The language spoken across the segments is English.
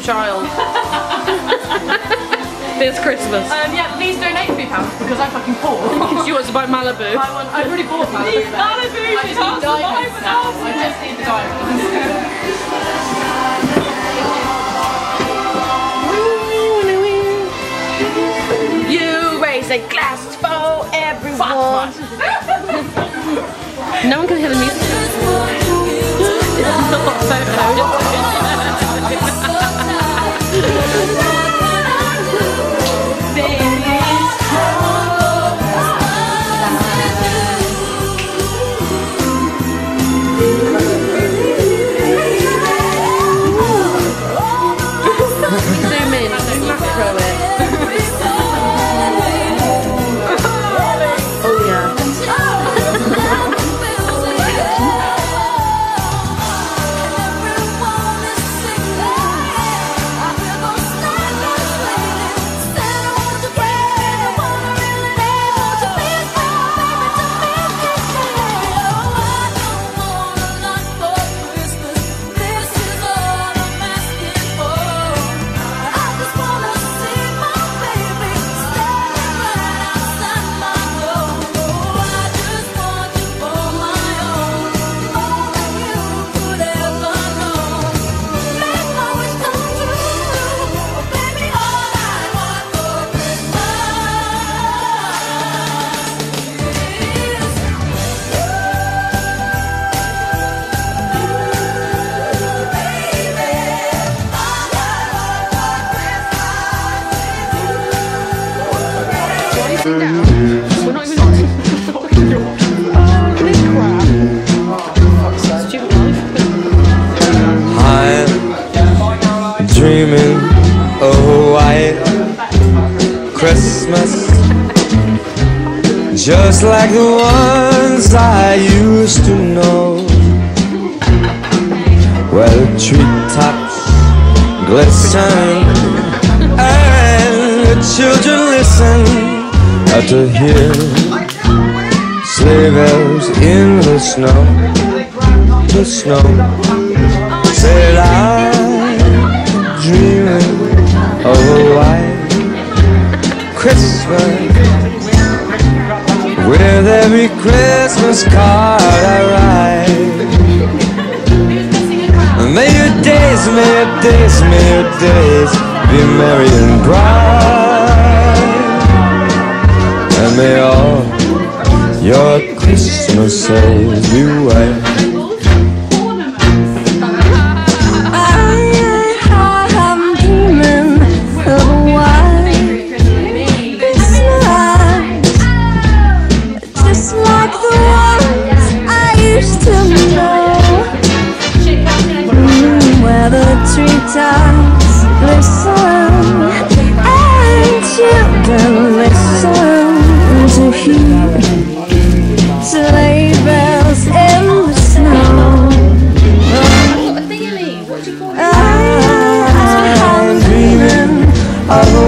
child. this Christmas. Um, yeah, please donate three pounds because I'm fucking poor. Because you want to buy Malibu. I want. I've already bought Malibu. Malibu, I just need diamonds survive now. without I just need the diamonds. Christmas. Just like the ones I used to know. Where the treetops glisten And the children listen. To hear sleigh bells in the snow The snow Christmas card I write May your days, may your days, may your days Be merry and bright. And may all your Christmases be white treetops glisten and children listen to hear sleigh bells in the snow. Ah, I'm dreaming of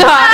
stop.